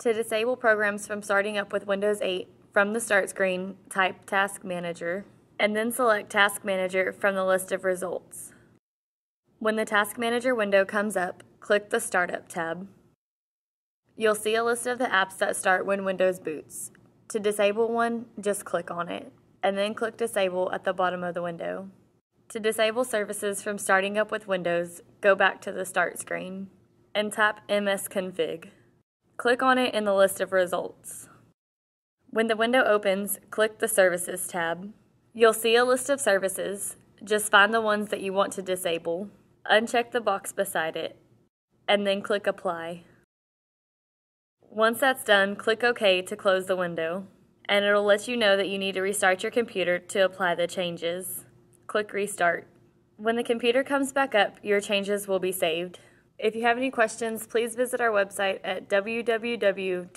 To disable programs from starting up with Windows 8, from the Start screen, type Task Manager, and then select Task Manager from the list of results. When the Task Manager window comes up, click the Startup tab. You'll see a list of the apps that start when Windows boots. To disable one, just click on it, and then click Disable at the bottom of the window. To disable services from starting up with Windows, go back to the Start screen and tap msconfig. Click on it in the list of results. When the window opens, click the Services tab. You'll see a list of services. Just find the ones that you want to disable, uncheck the box beside it, and then click Apply. Once that's done, click OK to close the window, and it'll let you know that you need to restart your computer to apply the changes. Click Restart. When the computer comes back up, your changes will be saved. If you have any questions, please visit our website at www.acer.com.